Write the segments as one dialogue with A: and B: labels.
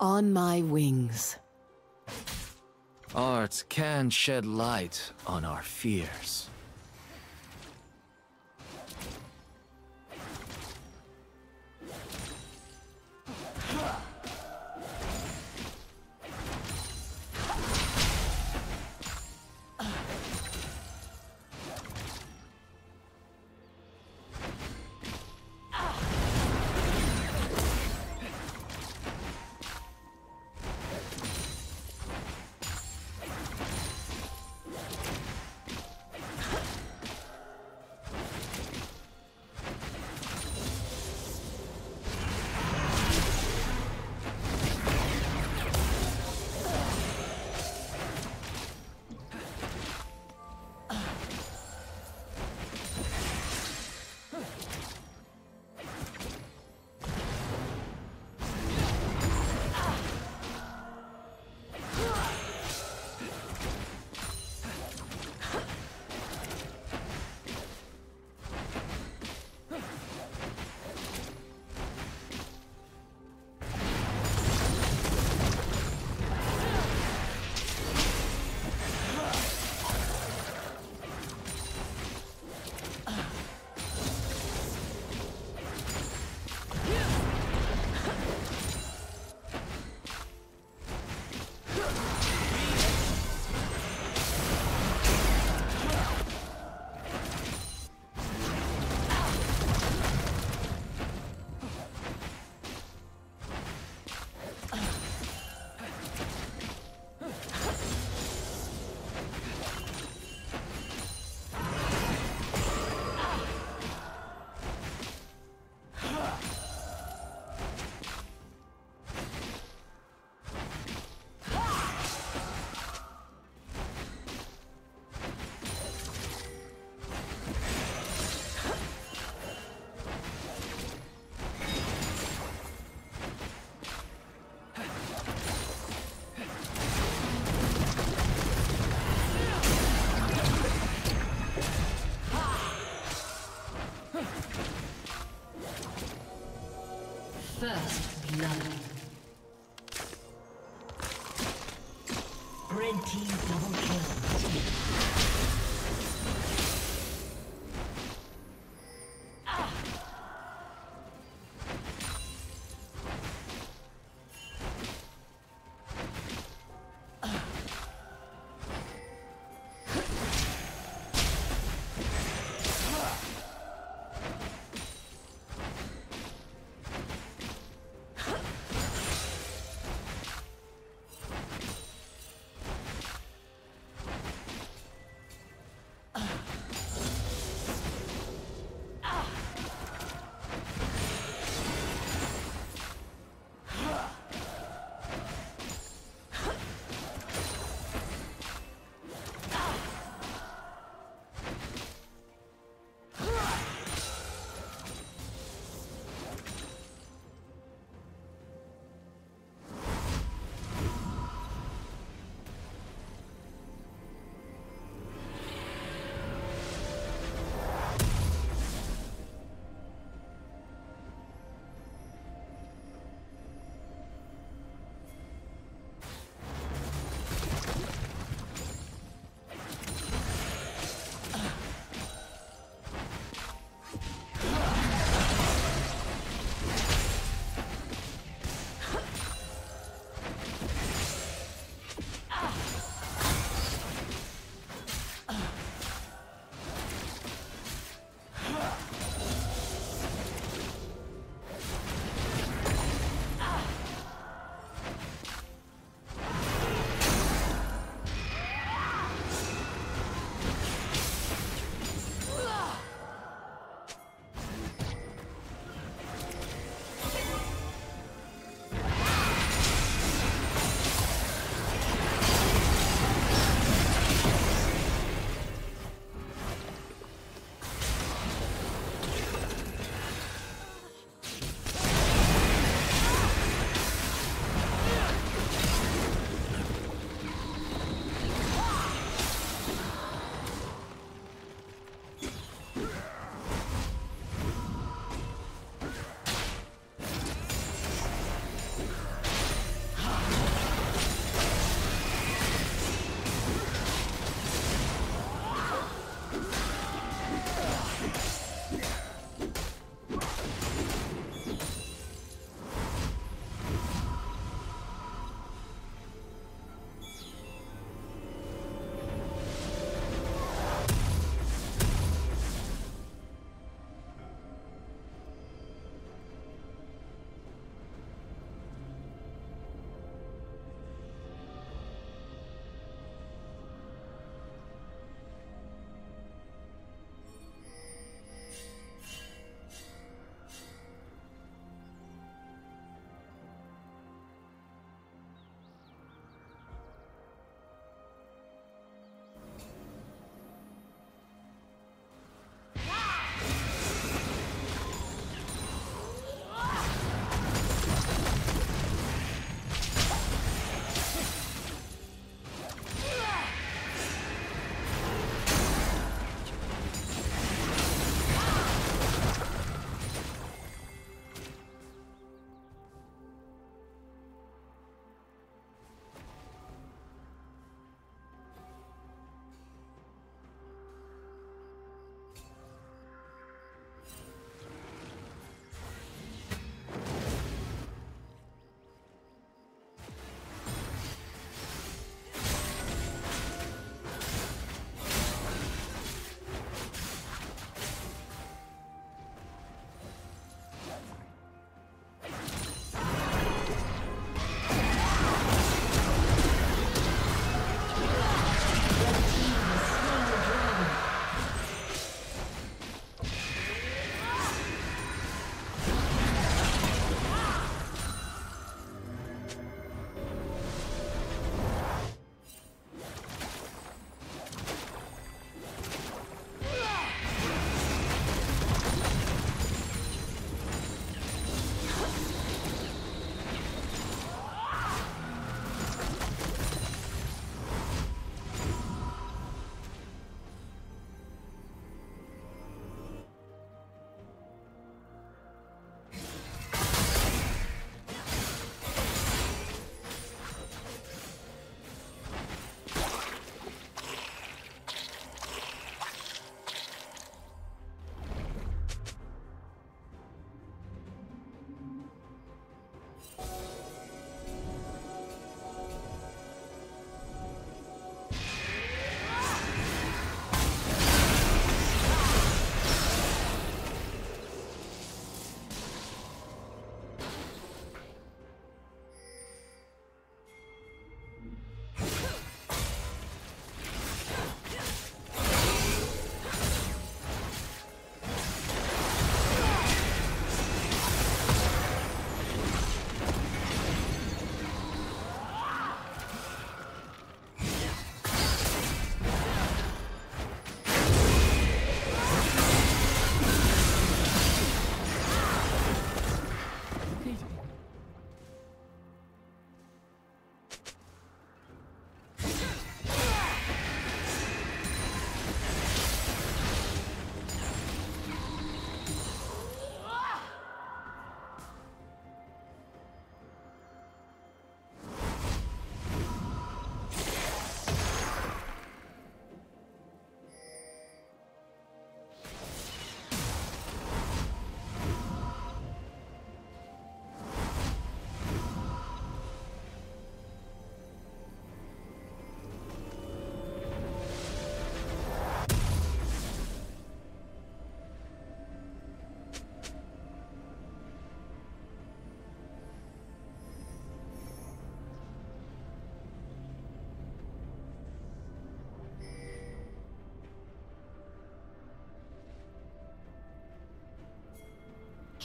A: On my wings.
B: Art can shed light on our fears.
C: Blood.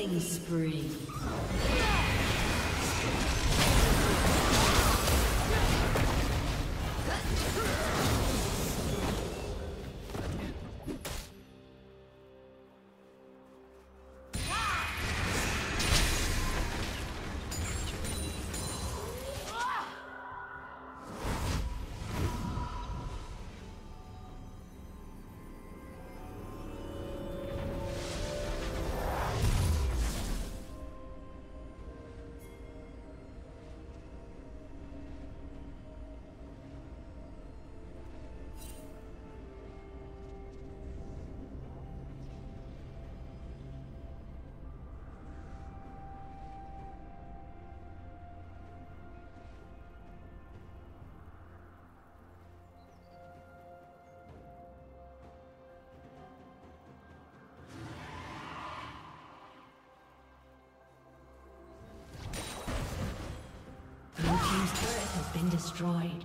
C: Killing spree. Destroyed.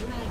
C: Blue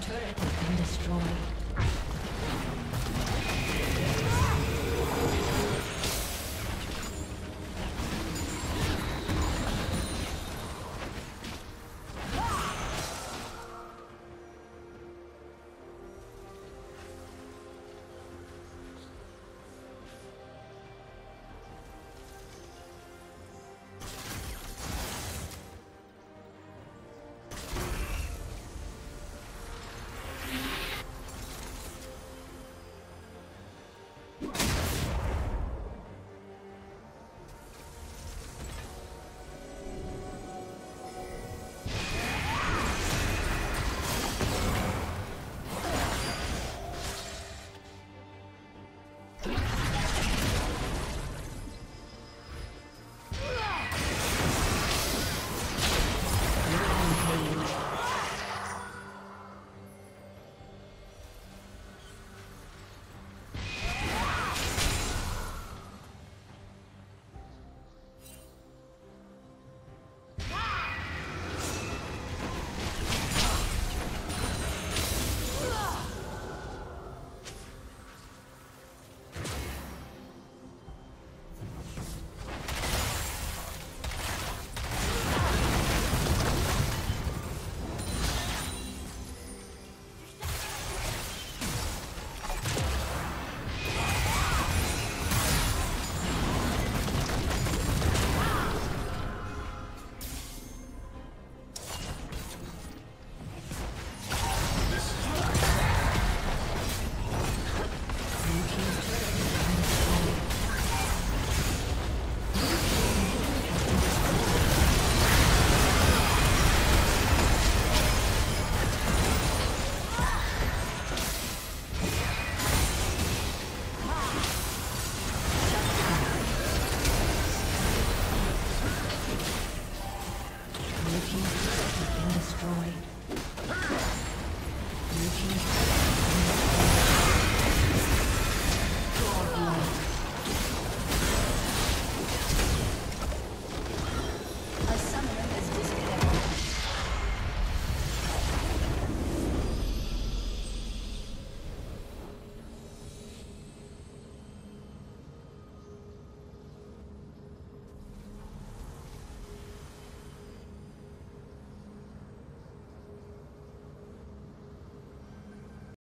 C: Team's